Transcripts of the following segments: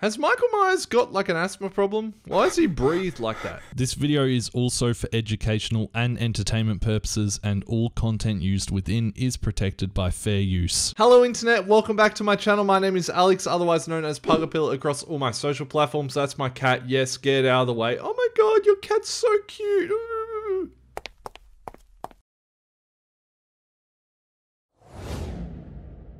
Has Michael Myers got like an asthma problem? Why does he breathe like that? This video is also for educational and entertainment purposes, and all content used within is protected by fair use. Hello internet, welcome back to my channel. My name is Alex, otherwise known as Puggapillar across all my social platforms. That's my cat. Yes, get out of the way. Oh my god, your cat's so cute. Ooh.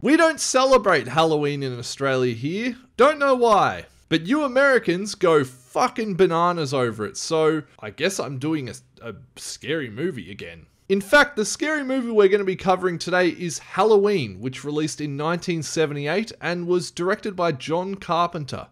We don't celebrate Halloween in Australia here. Don't know why. But you Americans go fucking bananas over it, so I guess I'm doing a, a scary movie again. In fact, the scary movie we're going to be covering today is Halloween, which released in 1978 and was directed by John Carpenter.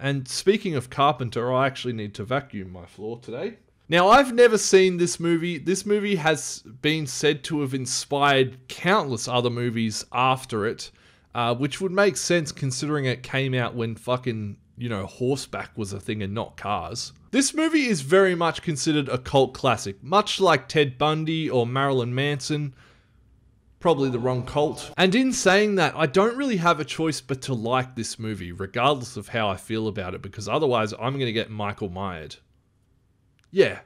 And speaking of Carpenter, I actually need to vacuum my floor today. Now, I've never seen this movie. This movie has been said to have inspired countless other movies after it, uh, which would make sense considering it came out when fucking, you know, horseback was a thing and not cars. This movie is very much considered a cult classic, much like Ted Bundy or Marilyn Manson. Probably the wrong cult. And in saying that, I don't really have a choice but to like this movie, regardless of how I feel about it, because otherwise I'm going to get Michael Myers. Yeah,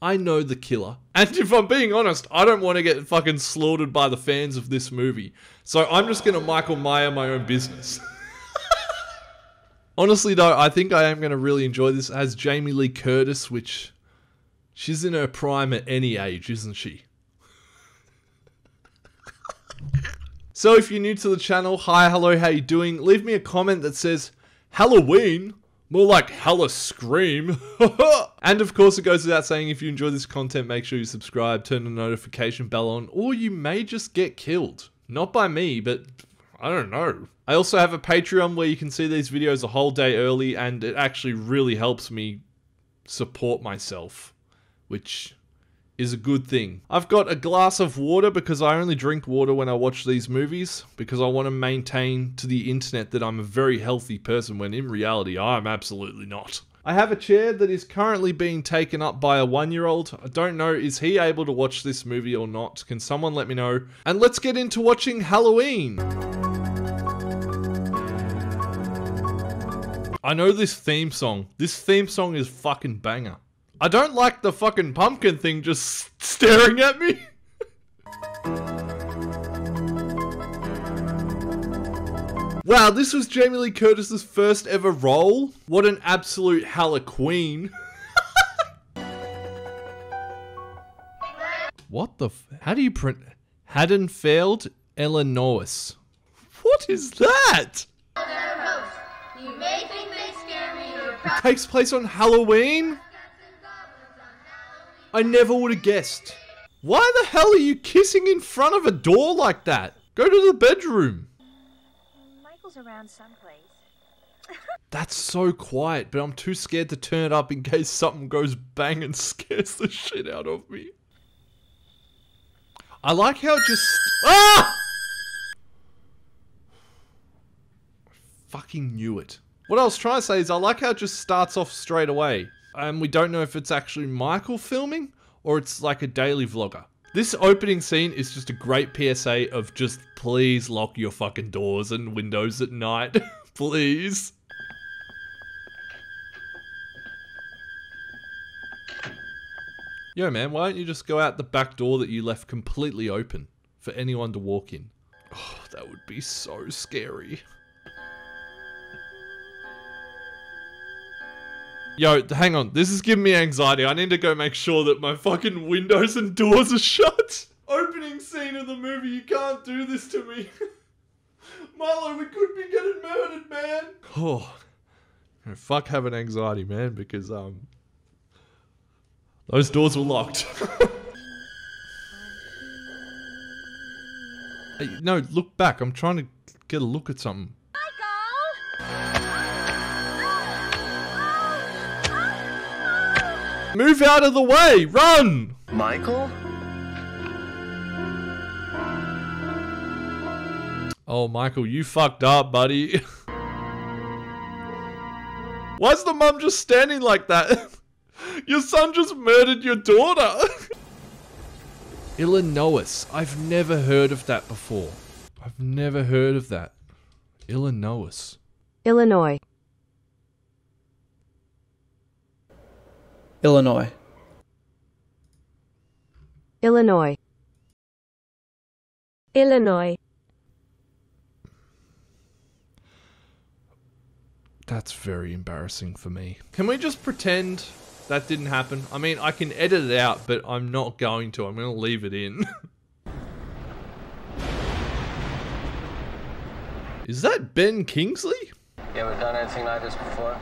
I know the killer. And if I'm being honest, I don't want to get fucking slaughtered by the fans of this movie. So I'm just going to Michael Meyer my own business. Honestly, though, I think I am going to really enjoy this. It has Jamie Lee Curtis, which she's in her prime at any age, isn't she? so if you're new to the channel, hi, hello, how you doing? Leave me a comment that says Halloween. More like hella scream. and of course, it goes without saying if you enjoy this content, make sure you subscribe, turn the notification bell on, or you may just get killed. Not by me, but I don't know. I also have a Patreon where you can see these videos a whole day early, and it actually really helps me support myself, which is a good thing. I've got a glass of water because I only drink water when I watch these movies because I want to maintain to the internet that I'm a very healthy person when in reality I'm absolutely not. I have a chair that is currently being taken up by a one year old. I don't know, is he able to watch this movie or not? Can someone let me know? And let's get into watching Halloween. I know this theme song. This theme song is fucking banger. I don't like the fucking pumpkin thing just staring at me. wow, this was Jamie Lee Curtis's first ever role. What an absolute hella queen. what the How do you print Haddonfield, Illinois? What is that? It takes place on Halloween? I never would have guessed. Why the hell are you kissing in front of a door like that? Go to the bedroom. Michael's around someplace. That's so quiet, but I'm too scared to turn it up in case something goes bang and scares the shit out of me. I like how it just... Ah! I fucking knew it. What I was trying to say is I like how it just starts off straight away. And we don't know if it's actually Michael filming or it's like a daily vlogger. This opening scene is just a great PSA of just please lock your fucking doors and windows at night. please. Yo man, why don't you just go out the back door that you left completely open for anyone to walk in? Oh, that would be so scary. Yo, hang on. This is giving me anxiety. I need to go make sure that my fucking windows and doors are shut. Opening scene of the movie. You can't do this to me. Marlo, we could be getting murdered, man. Oh, fuck having anxiety, man, because um, those doors were locked. hey, no, look back. I'm trying to get a look at something. Move out of the way! Run! Michael? Oh, Michael, you fucked up, buddy. Why's the mum just standing like that? your son just murdered your daughter. Illinois. I've never heard of that before. I've never heard of that. Illinois. Illinois. Illinois. Illinois. Illinois. That's very embarrassing for me. Can we just pretend that didn't happen? I mean, I can edit it out, but I'm not going to. I'm going to leave it in. Is that Ben Kingsley? You ever done anything like this before?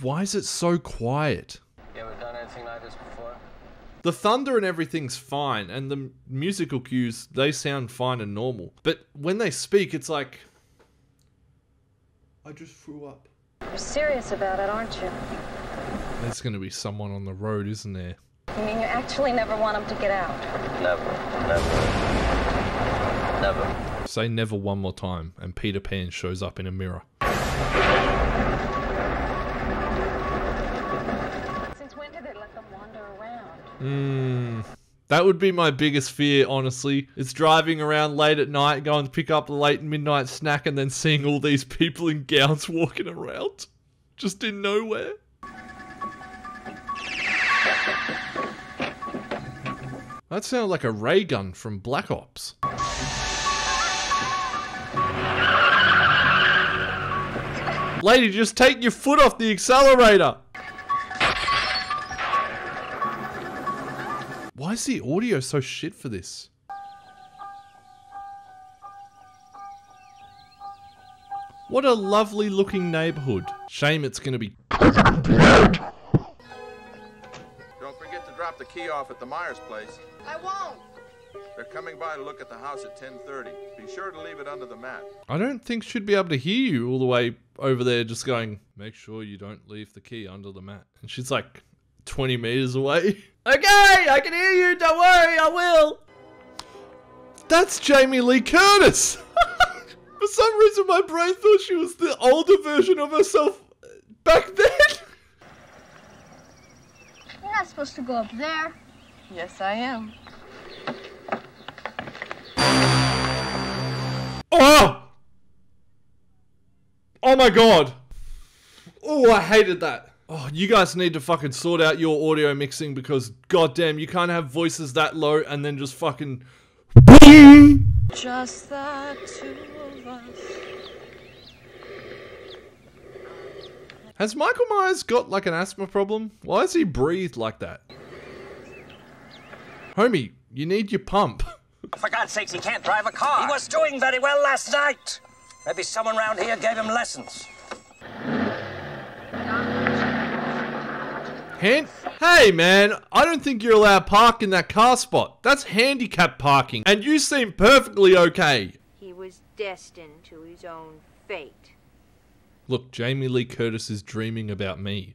Why is it so quiet? You ever done anything like this before? The thunder and everything's fine, and the musical cues, they sound fine and normal. But when they speak, it's like. I just threw up. You're serious about it, aren't you? There's going to be someone on the road, isn't there? You mean you actually never want them to get out? Never, never, never. Say never one more time, and Peter Pan shows up in a mirror. Mm, that would be my biggest fear, honestly. It's driving around late at night, going to pick up a late midnight snack, and then seeing all these people in gowns walking around. Just in nowhere. That sounded like a ray gun from Black Ops. Lady, just take your foot off the accelerator. Why is the audio so shit for this? What a lovely looking neighborhood. Shame it's gonna be. Don't forget to drop the key off at the Myers place. I won't. They're coming by to look at the house at 10:30. Be sure to leave it under the mat. I don't think she'd be able to hear you all the way over there just going, make sure you don't leave the key under the mat. And she's like 20 meters away. Okay, I can hear you. Don't worry, I will. That's Jamie Lee Curtis! For some reason, my brain thought she was the older version of herself uh, back then. You're not supposed to go up there. Yes, I am. Oh! Oh my god. Oh, I hated that. Oh, you guys need to fucking sort out your audio mixing because goddamn, you can't have voices that low and then just fucking Just the two of us. Has Michael Myers got like an asthma problem? Why does he breathe like that? Homie, you need your pump. For God's sakes, he can't drive a car. He was doing very well last night. Maybe someone round here gave him lessons. Hand- hey man, I don't think you're allowed to park in that car spot. That's handicap parking, and you seem perfectly okay. He was destined to his own fate. Look, Jamie Lee Curtis is dreaming about me.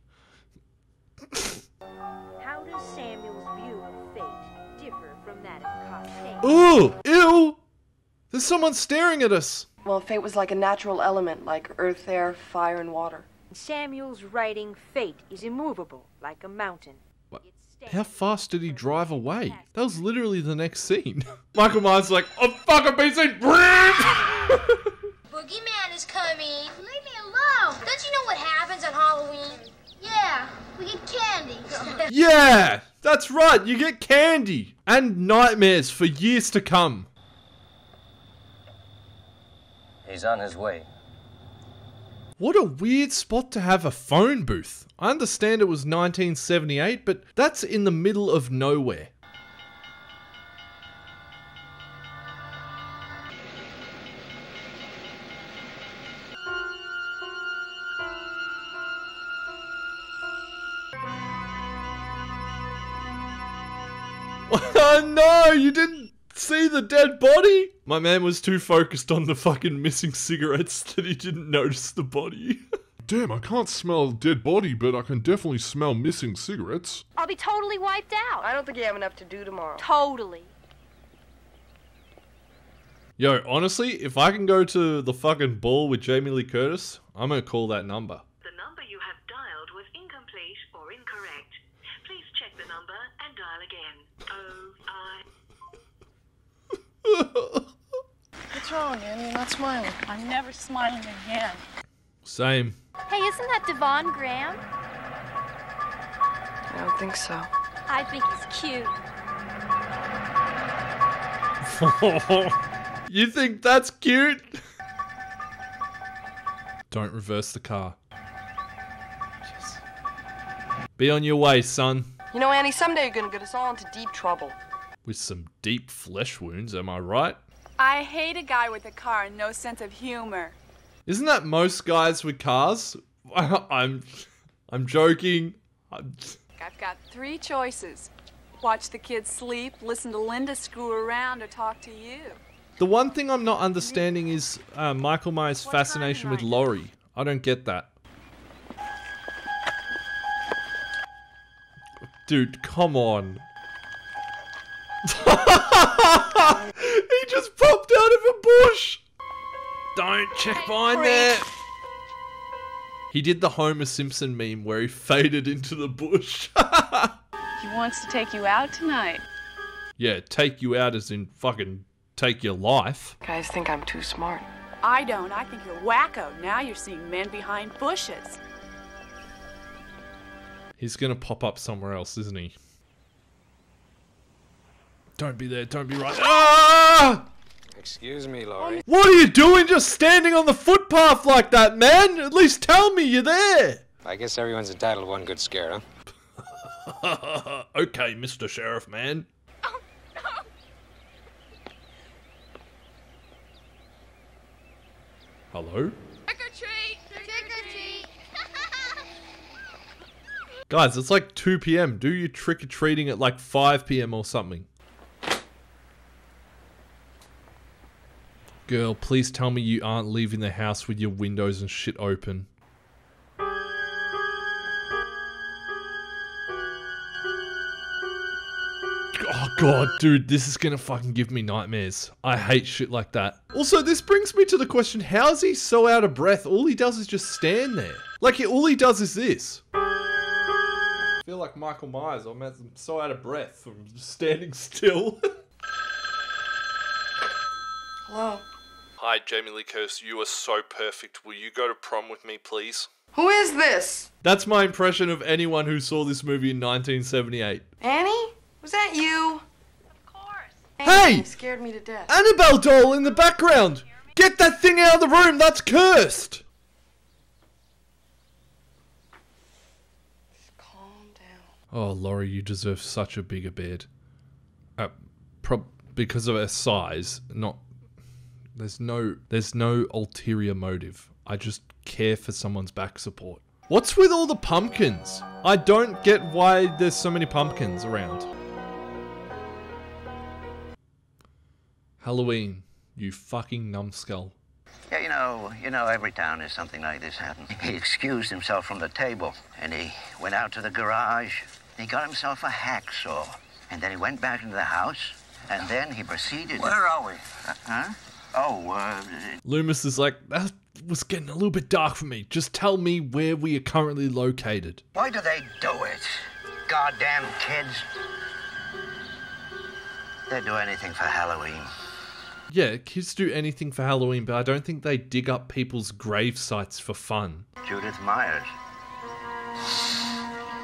How does Samuel's view of fate differ from that of Costello? Ooh, ew! There's someone staring at us. Well, fate was like a natural element, like earth, air, fire, and water. Samuel's writing fate is immovable, like a mountain. What? How fast did he drive away? That was literally the next scene. Michael Myers like, oh fuck, I'm being seen. Brilliant! Boogeyman is coming. Leave me alone. Don't you know what happens on Halloween? Yeah, we get candy. yeah, that's right. You get candy and nightmares for years to come. He's on his way. What a weird spot to have a phone booth. I understand it was 1978, but that's in the middle of nowhere. Oh no, you didn't see the dead body? My man was too focused on the fucking missing cigarettes that he didn't notice the body. Damn, I can't smell dead body, but I can definitely smell missing cigarettes. I'll be totally wiped out. I don't think you have enough to do tomorrow. Totally. Yo, honestly, if I can go to the fucking ball with Jamie Lee Curtis, I'm gonna call that number. Number you have dialed was incomplete or incorrect. Please check the number and dial again. Oh, I. What's wrong, Annie? You're not smiling. I'm never smiling again. Same. Hey, isn't that Devon Graham? I don't think so. I think he's cute. you think that's cute? Don't reverse the car. Yes. Be on your way, son. You know, Annie, someday you're gonna get us all into deep trouble. With some deep flesh wounds, am I right? I hate a guy with a car and no sense of humor. Isn't that most guys with cars? I'm, I'm joking. I'm, I've got three choices. Watch the kids sleep, listen to Lynda screw around, or talk to you. the one thing I'm not understanding is uh, Michael Myers' fascination with Laurie. I don't get that. Dude, come on. he just popped out of a bush. Don't check behind there. He did the Homer Simpson meme where he faded into the bush. He wants to take you out tonight. yeah, take you out as in fucking take your life. Guys think I'm too smart. I don't. I think you're wacko. Now you're seeing men behind bushes. He's gonna pop up somewhere else, isn't he? Don't be there, don't be right. Ah! Excuse me, Laurie. What are you doing just standing on the footpath like that, man? At least tell me you're there. I guess everyone's entitled to one good scare, huh? okay, Mr. Sheriff Man. Hello? Trick or treat! Trick or treat! Guys, it's like 2 p.m. Do you trick or treating at like 5 p.m. or something. Girl, please tell me you aren't leaving the house with your windows and shit open. Oh god, dude, this is gonna fucking give me nightmares. I hate shit like that. Also, this brings me to the question, how is he so out of breath? All he does is just stand there. Like, all he does is this. I feel like Michael Myers. I'm so out of breath from standing still. Hello? Hi, Jamie Lee Curtis. You are so perfect. Will you go to prom with me, please? Who is this? That's my impression of anyone who saw this movie in 1978. Annie? Was that you? Of course. Hey! You scared me to death. Annabelle doll in the background! Get that thing out of the room, that's cursed! Just calm down. Oh, Laurie, you deserve such a bigger bed. Uh, prob- because of her size, not. There's no, there's no ulterior motive. I just care for someone's back support. What's with all the pumpkins? I don't get why there's so many pumpkins around. Halloween, you fucking numbskull. Yeah, you know, you know, every town has something like this happen. He excused himself from the table, and he went out to the garage. He got himself a hacksaw, and then he went back into the house, and then he proceeded. Where are we? Uh, huh? Oh, uh, Loomis is like, that was getting a little bit dark for me. Just tell me where we are currently located. why do they do it? Goddamn kids. They'd do anything for Halloween. Yeah, kids do anything for Halloween, but I don't think they dig up people's grave sites for fun. Judith Myers.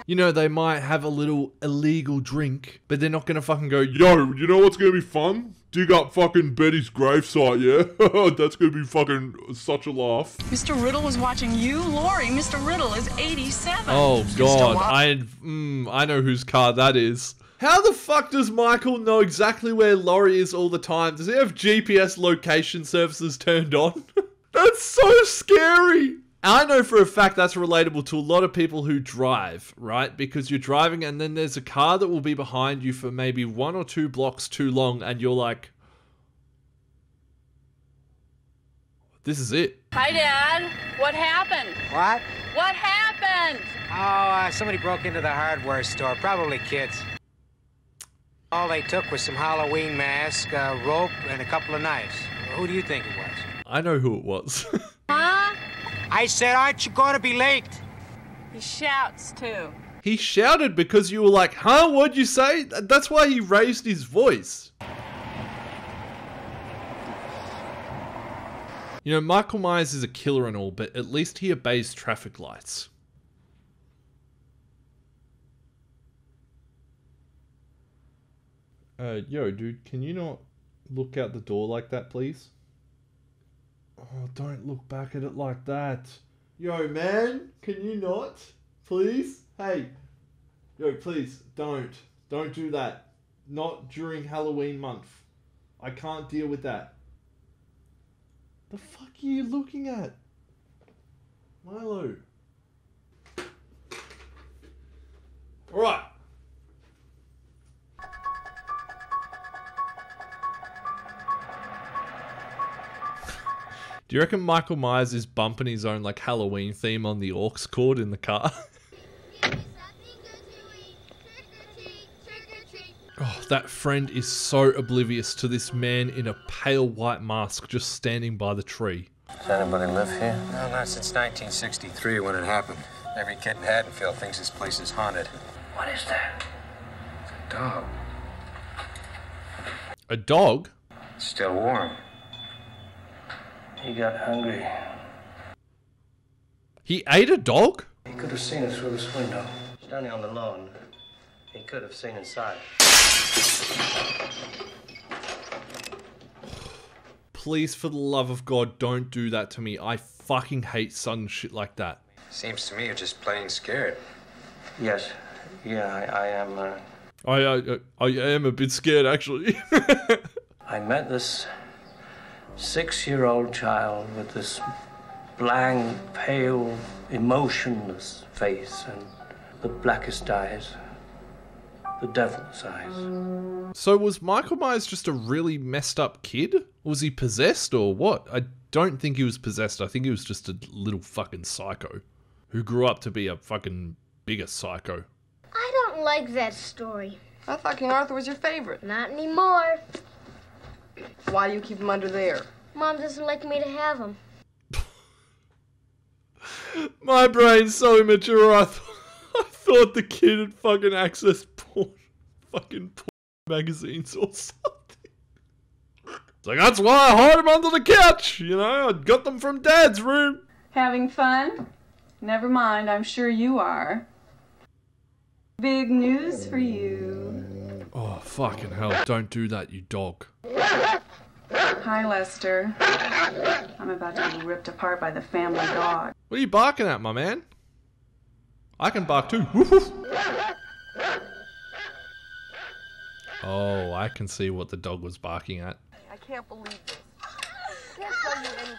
You know, they might have a little illegal drink, but they're not gonna fucking go, Yo, you know what's gonna be fun? Dig up fucking Betty's gravesite, yeah? That's gonna be fucking such a laugh. Mr. Riddle was watching you, Laurie. Mr. Riddle is 87. Oh god, I mm, I know whose car that is. How the fuck does Michael know exactly where Laurie is all the time? Does he have GPS location services turned on? that's so scary. I know for a fact that's relatable to a lot of people who drive, right? Because you're driving and then there's a car that will be behind you for maybe one or two blocks too long and you're like, this is it. Hi, Dad. What happened? What? What happened? Oh, uh, somebody broke into the hardware store. Probably kids. All they took was some Halloween mask, a rope, and a couple of knives. Who do you think it was? I know who it was. I said, Aren't you going to be late? He shouts too. He shouted because you were like, Huh? What'd you say? That's why he raised his voice. You know, Michael Myers is a killer and all, but at least he obeys traffic lights. Uh, yo, dude, can you not look out the door like that, please? Oh, don't look back at it like that. Yo, man, can you not? Please? Hey. Yo, please, don't. Don't do that. Not during Halloween month. I can't deal with that. The fuck are you looking at? Milo. Alright. Do you reckon Michael Myers is bumping his own like Halloween theme on the aux cord in the car? oh, that friend is so oblivious to this man in a pale white mask just standing by the tree. Does anybody live here? No, not since 1963 when it happened. Every kid in Haddonfield thinks this place is haunted. What is that? It's a dog. A dog? It's still warm. He got hungry. He ate a dog? He could have seen us through this window. Standing on the lawn, he could have seen inside. Please, for the love of God, don't do that to me. I fucking hate sudden shit like that. Seems to me you're just plain scared. Yes. Yeah, I, I am. Uh, I, I, I am a bit scared, actually. I met this six year old child with this blank, pale, emotionless face and the blackest eyes. The devil's eyes. so was Michael Myers just a really messed up kid? Was he possessed or what? I don't think he was possessed. I think he was just a little fucking psycho who grew up to be a fucking bigger psycho. I don't like that story. I thought King Arthur was your favorite. Not anymore. Why do you keep them under there? Mom doesn't like me to have them. My brain's so immature. I, th- I thought the kid had fucking accessed porn, fucking porn magazines or something. It's like that's why I hide them under the couch. You know, I got them from Dad's room. Having fun? Never mind, I'm sure you are. Big news for you. Oh fucking hell! Don't do that, you dog. Hi, Lester. I'm about to be ripped apart by the family dog. What are you barking at, my man? I can bark too. Woof, woof. Oh, I can see what the dog was barking at. I can't believe this. I can't tell you anything.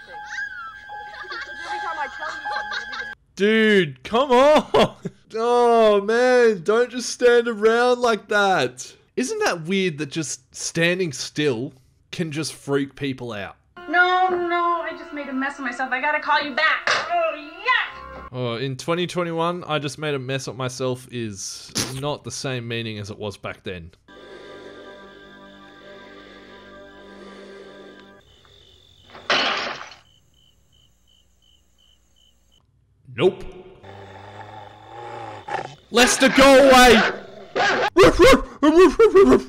Every time I tell you something, everybody... Dude, come on! Oh man, don't just stand around like that. Isn't that weird that just standing still can just freak people out? No, no, I just made a mess of myself. I gotta call you back. Oh, yes! Oh, in 2021, I just made a mess of myself is not the same meaning as it was back then. Nope. Lester, go away!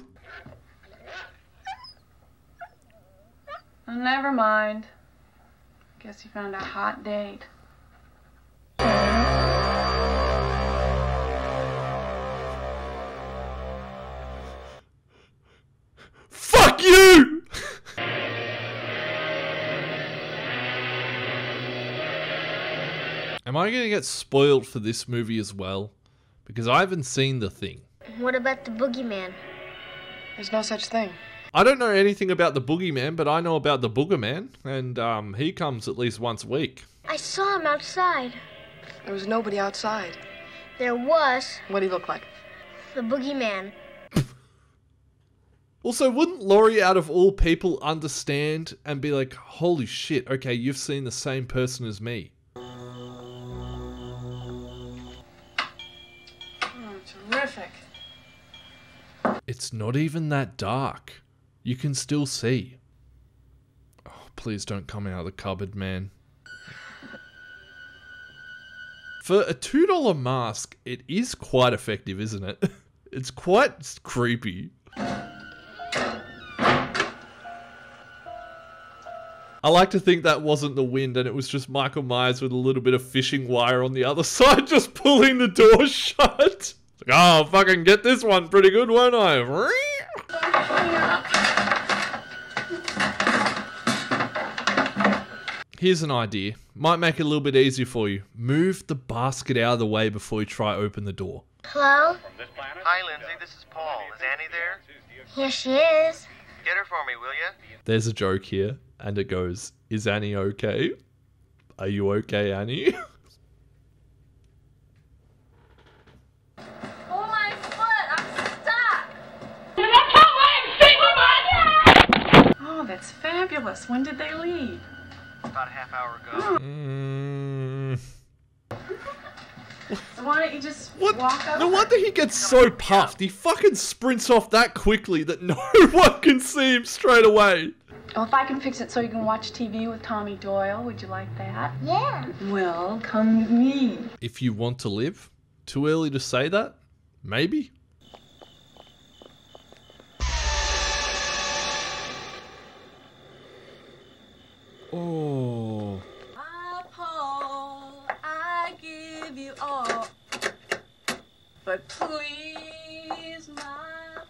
never mind. Guess you found a hot date. Fuck you! Am I gonna get spoiled for this movie as well? Because I haven't seen the thing. What about the boogeyman? There's no such thing. I don't know anything about the boogeyman, but I know about the boogerman, and um, he comes at least once a week. I saw him outside. There was nobody outside. There was What did he look like? the boogeyman. Also, wouldn't Laurie, out of all people, understand and be like, holy shit, okay, you've seen the same person as me? Oh, terrific. It's not even that dark. You can still see. Oh, please don't come out of the cupboard, man. For a $2 mask, it is quite effective, isn't it? It's quite creepy. I like to think that wasn't the wind and it was just Michael Myers with a little bit of fishing wire on the other side just pulling the door shut. Like, oh, fucking get this one pretty good, won't I? Here's an idea. Might make it a little bit easier for you. Move the basket out of the way before you try open the door. Hello? Hi, Lindsay. This is Paul. Is Annie there? Here she is. Get her for me, will you? There's a joke here, and it goes, Is Annie okay? Are you okay, Annie? Oh my foot! I'm stuck! Oh, that's fabulous. When did they leave? About a half hour ago. Mm, So why don't you just what? walk over? no wonder he gets so puffed. He fucking sprints off that quickly that no one can see him straight away. Well, if I can fix it so you can watch TV with Tommy Doyle, would you like that? Yeah. Well, come with me. If you want to live, too early to say that? Maybe? Oh. Paul, I give you all. But please, my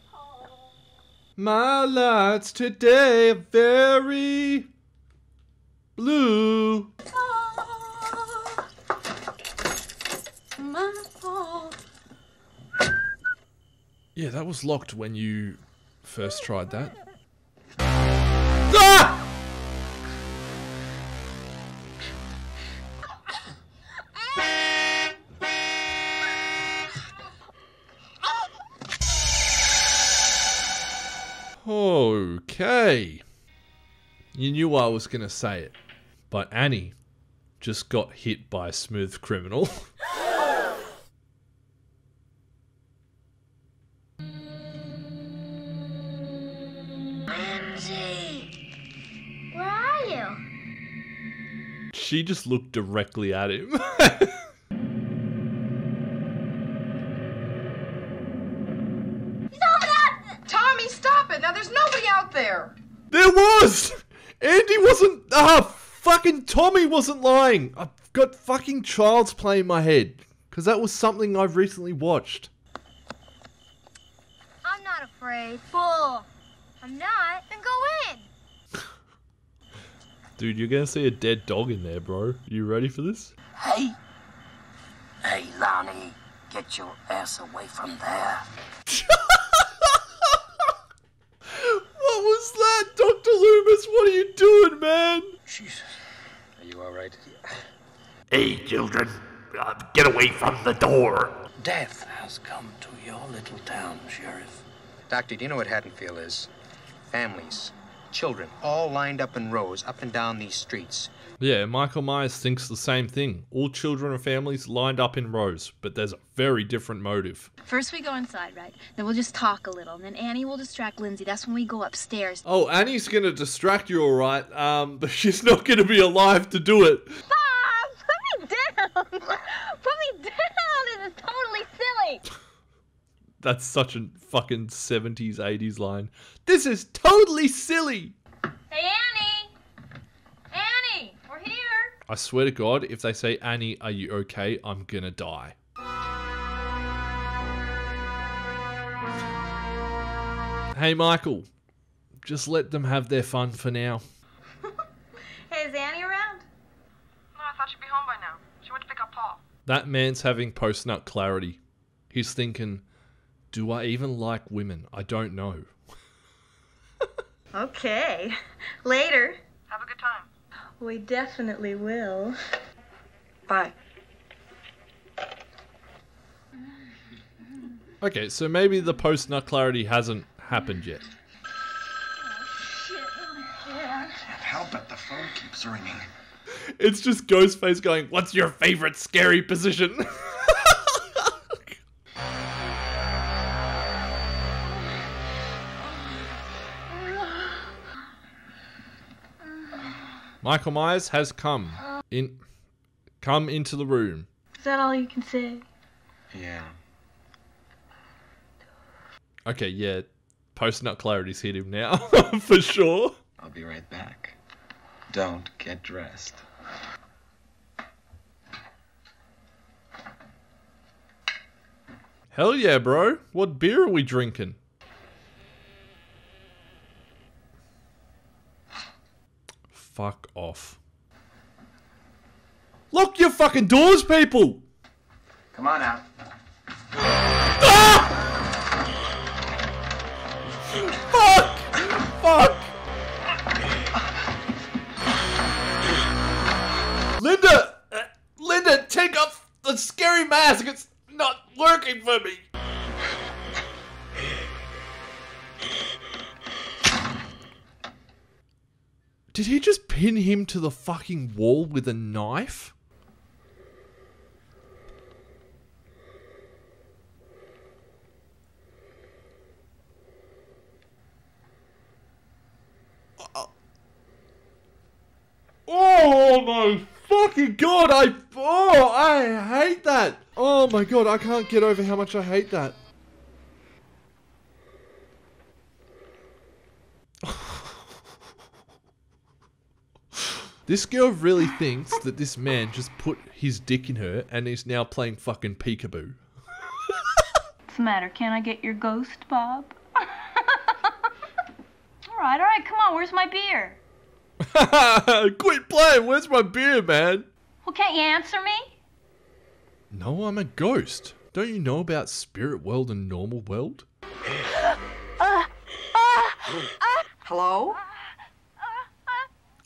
My lights today are very blue. my Paul. Yeah, that was locked when you first tried that. You knew I was going to say it, but Annie just got hit by a smooth criminal. Lindsay! Where are you? she just looked directly at him. Tommy, stop it! Now there's nobody out there. There was! Andy wasn't. Ah, fucking Tommy wasn't lying. I've got fucking child's play in my head. Because that was something I've recently watched. I'm not afraid. Bull. I'm not. Then go in. Dude, you're gonna see a dead dog in there, bro. You ready for this? Hey! Hey, Lonnie, get your ass away from there. What was that, Dr. Loomis? What are you doing, man? Jesus. Are you alright? Hey, children, uh, get away from the door. Death has come to your little town, Sheriff. Doctor, do you know what Haddonfield is? Families, children, all lined up in rows up and down these streets. Yeah, Michael Myers thinks the same thing. All children and families lined up in rows, but there's a very different motive. First we go inside, right? Then we'll just talk a little. And then Annie will distract Lindsay. That's when we go upstairs. Oh, Annie's gonna distract you, alright, um, but she's not gonna be alive to do it. Put me down! Put me down! This is totally silly! That's such a fucking 70s, 80s line. This is totally silly! Hey, Annie! Annie! We're here! I swear to God, if they say, Annie, are you okay? I'm gonna die. Hey, Michael. Just let them have their fun for now. Hey, is Annie around? No, I thought she'd be home by now. She went to pick up Paul. That man's having post nut clarity. He's thinking, do I even like women? I don't know. Okay. Later. Have a good time. We definitely will. Bye. Okay, so maybe the post nut clarity hasn't happened yet. Can't help it, the phone keeps ringing. It's just Ghostface going, What's your favorite scary position? Michael Myers has come in come into the room. Is that all you can say? Yeah. Okay, yeah. Post nut clarity's hit him now, for sure. I'll be right back. Don't get dressed. Hell yeah, bro. What beer are we drinking? Fuck off. Lock your fucking doors, people! Come on out. Fuck! Fuck! Lynda! Uh, Lynda, take off the scary mask! It's not working for me! Did he just pin him to the fucking wall with a knife? Uh, oh my fucking god! I oh I hate that. Oh my god! I can't get over how much I hate that. This girl really thinks that this man just put his dick in her and is now playing fucking peekaboo. What's the matter? Can't I get your ghost, Bob? all right, all right, come on. Where's my beer? Quit playing! Where's my beer, man? Well, can't you answer me? No, I'm a ghost. Don't you know about spirit world and normal world? Hello?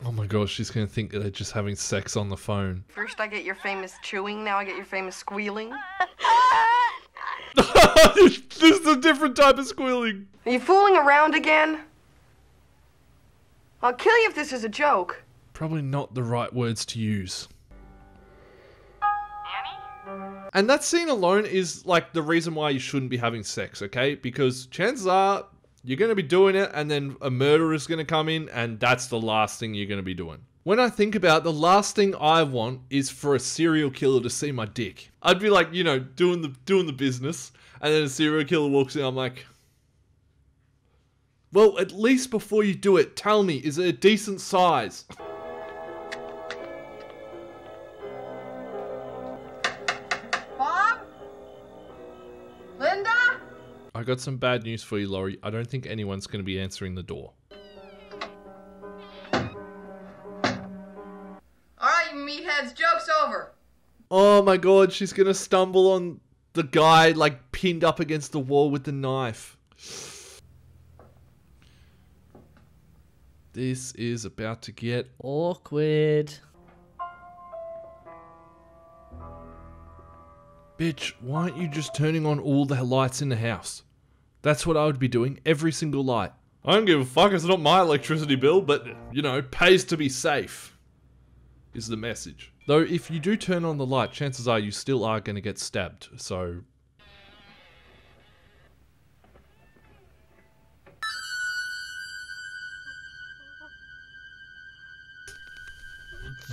Oh my gosh, she's gonna think that they're just having sex on the phone. First I get your famous chewing, now I get your famous squealing. this is a different type of squealing. Are you fooling around again? I'll kill you if this is a joke. Probably not the right words to use. And that scene alone is like the reason why you shouldn't be having sex, okay? Because chances are you're going to be doing it and then a murderer is going to come in and that's the last thing you're going to be doing. When I think about it, the last thing I want is for a serial killer to see my dick. I'd be like, you know, doing the doing the business and then a serial killer walks in, I'm like, well, at least before you do it, tell me, is it a decent size? I got some bad news for you, Laurie. I don't think anyone's going to be answering the door. Alright, meatheads, joke's over. Oh my god, she's going to stumble on the guy like pinned up against the wall with the knife. This is about to get awkward. Bitch, why aren't you just turning on all the lights in the house? That's what I would be doing, every single light. I don't give a fuck, it's not my electricity bill, but, you know, pays to be safe. Is the message. Though, if you do turn on the light, chances are you still are going to get stabbed, so...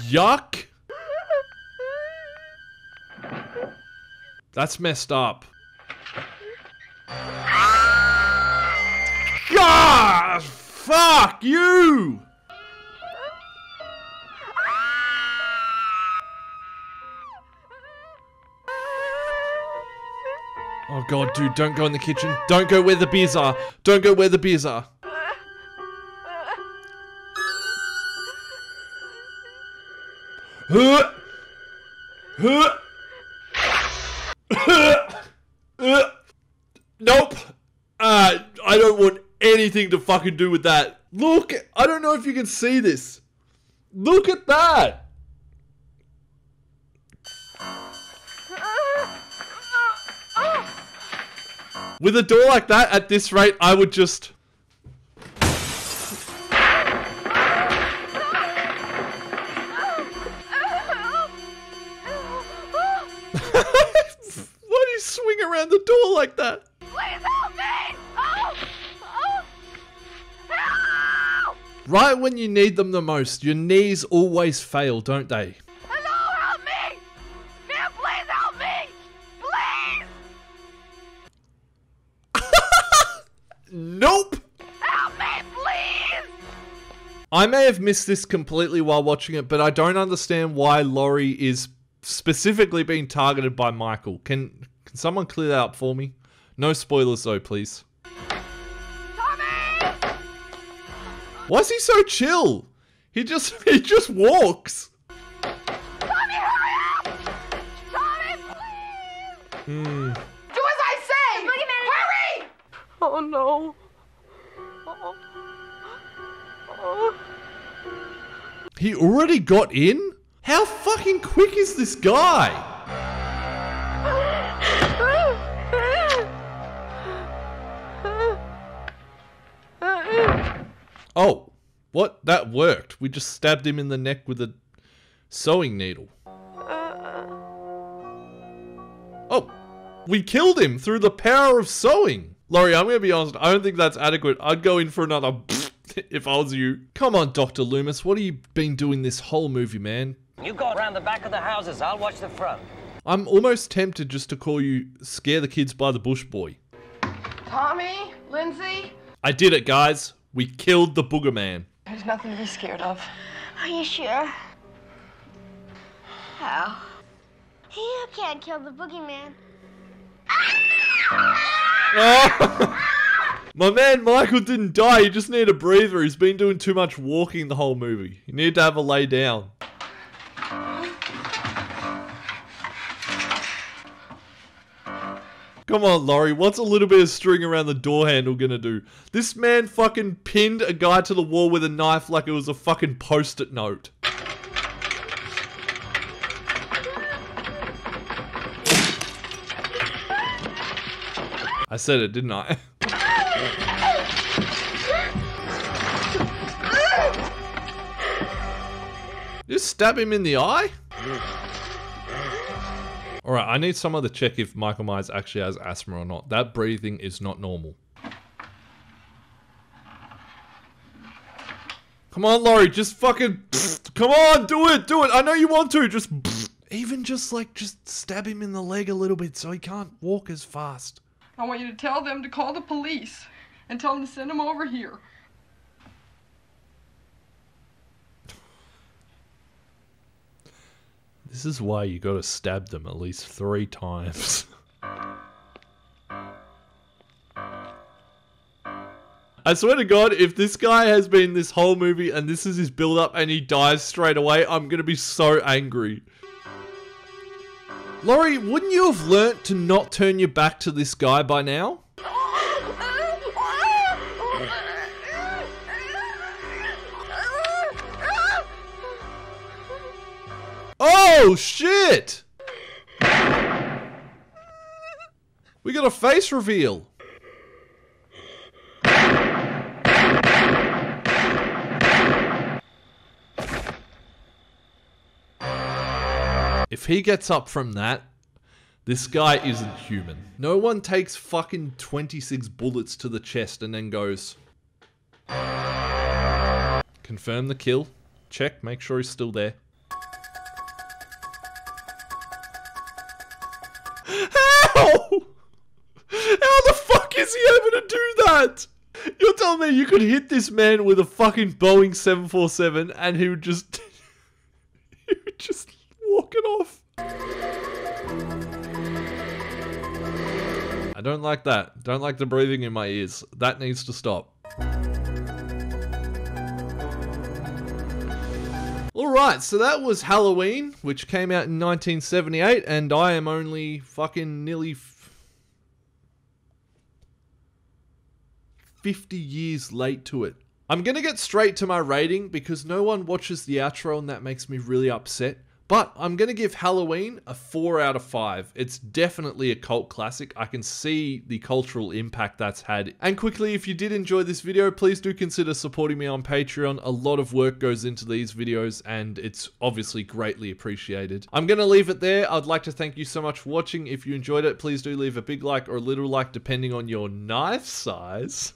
Yuck! That's messed up. God! Fuck you! Oh god, dude, don't go in the kitchen. Don't go where the beers are. Don't go where the beers are. Huh? Huh? Nope. Uh, I don't want anything to fucking do with that. Look, I don't know if you can see this. Look at that. With a door like that, at this rate, I would just... door like that? Please help me! Oh! Oh! Help! Right when you need them the most, your knees always fail, don't they? Hello, help me! Please help me! Please! Nope! Help me, please! I may have missed this completely while watching it, but I don't understand why Laurie is specifically being targeted by Michael. Can can someone clear that up for me? No spoilers though, please. Why is he so chill? He just he just walks. Tommy, hurry up! Tommy, please! Hmm. Do as I say! Hurry! Oh no. Oh. Oh. He already got in? How fucking quick is this guy? Oh, what? That worked. We just stabbed him in the neck with a sewing needle. Oh, we killed him through the power of sewing. Laurie, I'm gonna be honest, I don't think that's adequate. I'd go in for another if I was you. Come on, Dr. Loomis, what have you been doing this whole movie, man? You go around the back of the houses. I'll watch the front. I'm almost tempted just to call you Scare the Kids by the Bush Boy. Tommy, Lindsey, I did it, guys. We killed the Booger Man. there's nothing to be scared of. Are you sure? How? You can't kill the boogeyman. Oh! My man Michael didn't die, he just needed a breather. He's been doing too much walking the whole movie. He need to have a lay down. Come on, Laurie, what's a little bit of string around the door handle gonna do? This man fucking pinned a guy to the wall with a knife like it was a fucking post-it note. I said it, didn't I? Just stab him in the eye? Alright, I need someone to check if Michael Myers actually has asthma or not. That breathing is not normal. Come on, Laurie, just fucking... Come on, do it, do it. I know you want to, just... Even just like, just stab him in the leg a little bit so he can't walk as fast. I want you to tell them to call the police and tell them to send him over here. This is why you gotta stab them at least three times. I swear to God, if this guy has been this whole movie and this is his build up and he dies straight away, I'm gonna be so angry. Laurie, wouldn't you have learnt to not turn your back to this guy by now? Oh, shit! We got a face reveal. If he gets up from that, this guy isn't human. No one takes fucking 26 bullets to the chest and then goes. Confirm the kill. Check, make sure he's still there. You're telling me you could hit this man with a fucking Boeing 747 and he would just. he would just walk it off. I don't like that. Don't like the breathing in my ears. That needs to stop. Alright, so that was Halloween, which came out in 1978, and I am only fucking nearly 50 years late to it. I'm gonna get straight to my rating because no one watches the outro and that makes me really upset. But I'm going to give Halloween a 4 out of 5. It's definitely a cult classic. I can see the cultural impact that's had. And quickly, if you did enjoy this video, please do consider supporting me on Patreon. A lot of work goes into these videos and it's obviously greatly appreciated. I'm going to leave it there. I'd like to thank you so much for watching. If you enjoyed it, please do leave a big like or a little like depending on your knife size.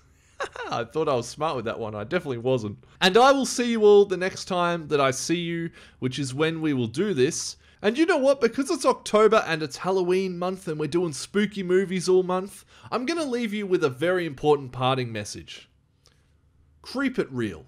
I thought I was smart with that one. I definitely wasn't. And I will see you all the next time that I see you, which is when we will do this. And you know what? Because it's October and it's Halloween month and we're doing spooky movies all month, I'm going to leave you with a very important parting message. Creep it real.